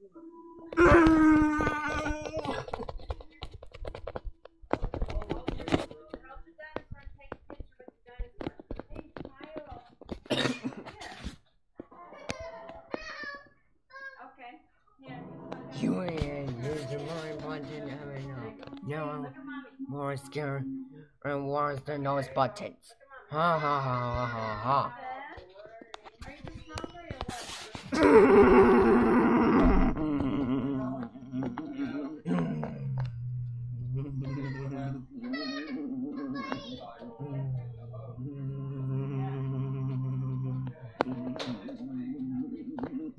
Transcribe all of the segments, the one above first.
You and the more button ever know. No more scary and worse than those buttons. Ha ha ha ha ha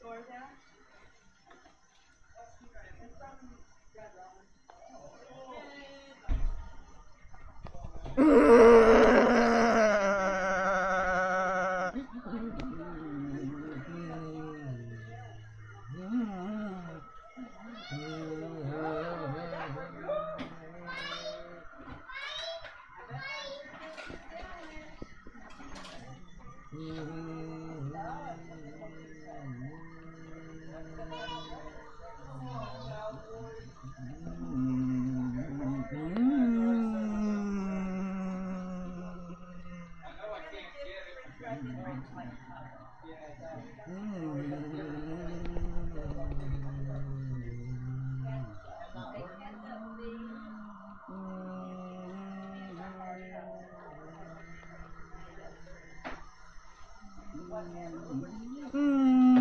Georgia. It's from Red Robin. Mm-hmm.